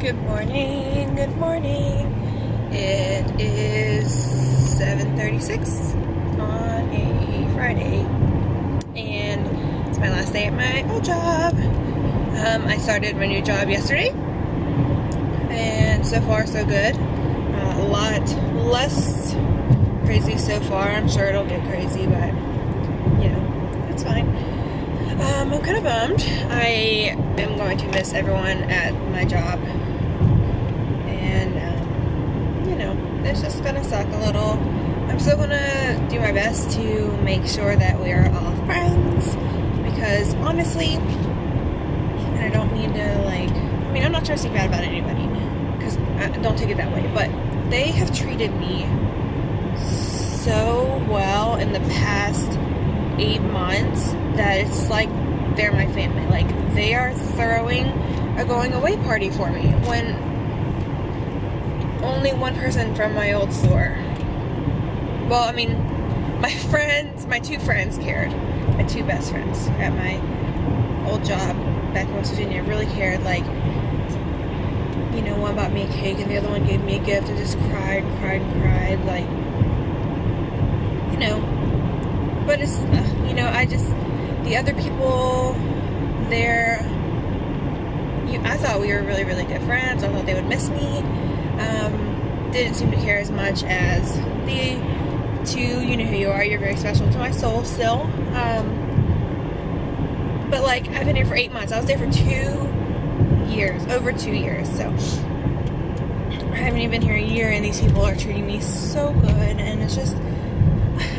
Good morning, good morning. It is 7.36 on a Friday and it's my last day at my old job. Um, I started my new job yesterday and so far so good. Uh, a lot less crazy so far. I'm sure it'll get crazy but you know, it's fine. Um, I'm kind of bummed. I am going to miss everyone at my job. And, um, you know, it's just gonna suck a little. I'm still gonna do my best to make sure that we are all friends. Because, honestly, I don't need to, like, I mean, I'm not trying to speak bad about anybody. Because, don't take it that way. But they have treated me so well in the past eight months that it's like they're my family. Like they are throwing a going away party for me when only one person from my old store. Well, I mean, my friends, my two friends cared. My two best friends at my old job back in West Virginia really cared. Like, you know, one bought me a cake and the other one gave me a gift and just cried, cried, cried. Like, you know, but it's you know I just the other people there you, I thought we were really really good friends. I thought they would miss me. Um, didn't seem to care as much as the two you know who you are you're very special to my soul still. Um, but like I've been here for eight months. I was there for two years over two years so. I haven't even been here a year and these people are treating me so good and it's just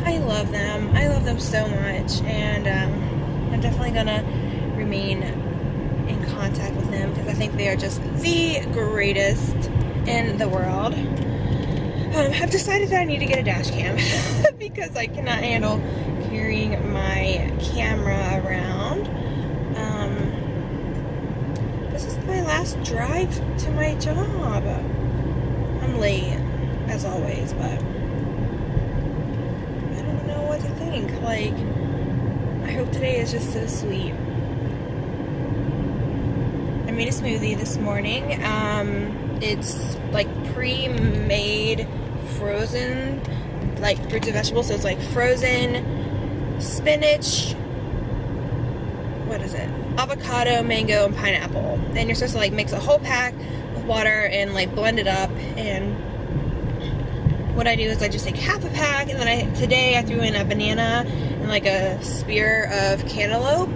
I love them. I love them so much, and um, I'm definitely gonna remain in contact with them because I think they are just the greatest in the world. Um, I've decided that I need to get a dash cam because I cannot handle carrying my camera around. Um, this is my last drive to my job. I'm late, as always, but think. Like, I hope today is just so sweet. I made a smoothie this morning. Um, it's like pre-made frozen like fruits and vegetables. So it's like frozen spinach, what is it? Avocado, mango, and pineapple. And you're supposed to like mix a whole pack with water and like blend it up and what I do is I just take half a pack and then I today I threw in a banana and like a spear of cantaloupe.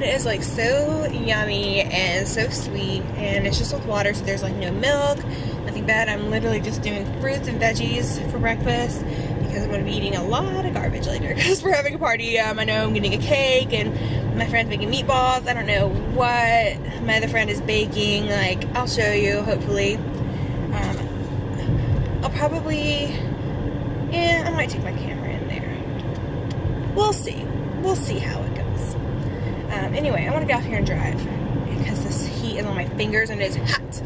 It is like so yummy and so sweet and it's just with water so there's like no milk, nothing bad. I'm literally just doing fruits and veggies for breakfast because I'm going to be eating a lot of garbage later because we're having a party. Um, I know I'm getting a cake and my friend's making meatballs. I don't know what my other friend is baking. Like, I'll show you, hopefully. I'll probably, yeah, I might take my camera in there. We'll see. We'll see how it goes. Um, anyway, I want to get off here and drive because this heat is on my fingers and it is hot,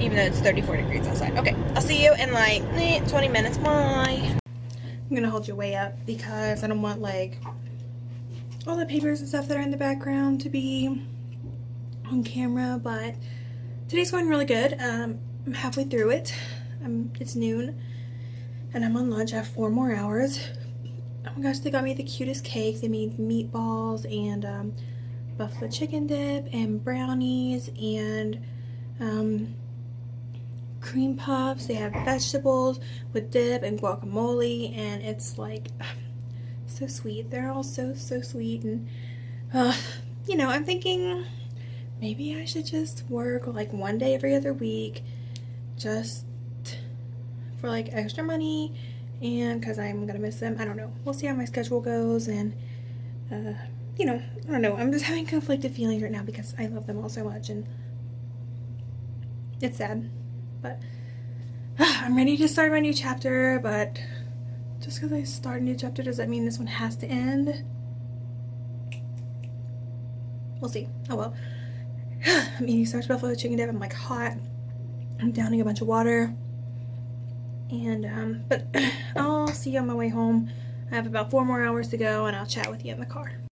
even though it's 34 degrees outside. Okay, I'll see you in like eh, 20 minutes. Bye. I'm gonna hold you way up because I don't want like all the papers and stuff that are in the background to be on camera, but today's going really good. Um, I'm halfway through it. I'm, it's noon and I'm on lunch. I have four more hours. Oh my gosh, they got me the cutest cake. They made meatballs and um, buffalo chicken dip and brownies and um, cream puffs. They have vegetables with dip and guacamole and it's like so sweet. They're all so, so sweet and uh, you know, I'm thinking maybe I should just work like one day every other week just for like extra money and because I'm gonna miss them. I don't know. We'll see how my schedule goes and uh, you know, I don't know. I'm just having conflicted feelings right now because I love them all so much and it's sad. But uh, I'm ready to start my new chapter, but just because I start a new chapter does that mean this one has to end? We'll see. Oh well. I'm eating so much buffalo chicken dip. I'm like hot. I'm downing a bunch of water and um, but I'll see you on my way home. I have about four more hours to go and I'll chat with you in the car